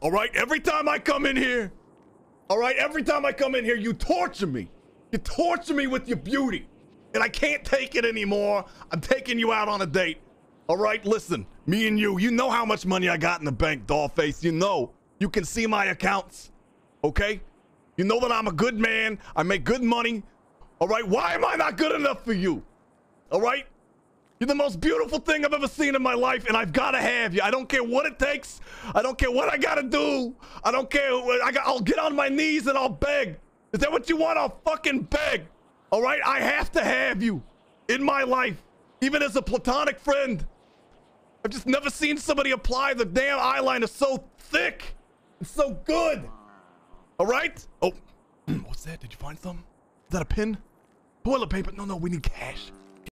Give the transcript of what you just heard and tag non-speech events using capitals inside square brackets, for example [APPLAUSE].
All right, every time I come in here, all right, every time I come in here, you torture me. You torture me with your beauty. And I can't take it anymore. I'm taking you out on a date. All right, listen, me and you, you know how much money I got in the bank, dollface. You know. You can see my accounts. Okay? You know that I'm a good man. I make good money. All right, why am I not good enough for you? All right? You're the most beautiful thing I've ever seen in my life, and I've got to have you. I don't care what it takes. I don't care what I got to do. I don't care. I got, I'll get on my knees and I'll beg. Is that what you want? I'll fucking beg. All right? I have to have you in my life, even as a platonic friend. I've just never seen somebody apply the damn eyeliner so thick and so good. All right? Oh, [CLEARS THROAT] what's that? Did you find some? Is that a pin? Toilet paper? No, no, we need cash.